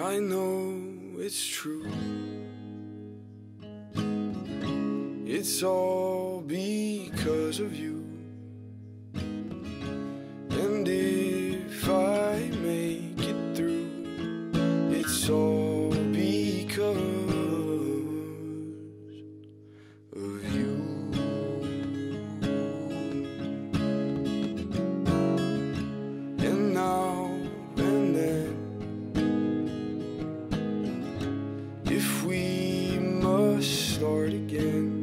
I know it's true. It's all because of you. again.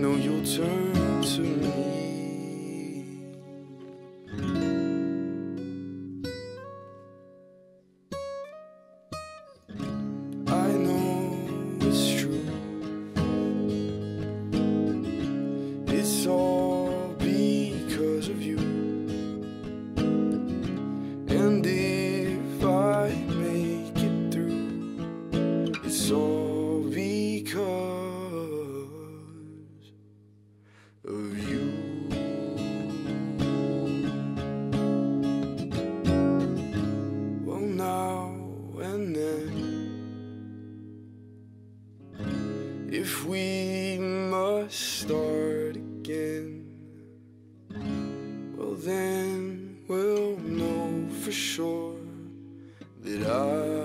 know you'll turn to me. when then if we must start again well then we'll know for sure that I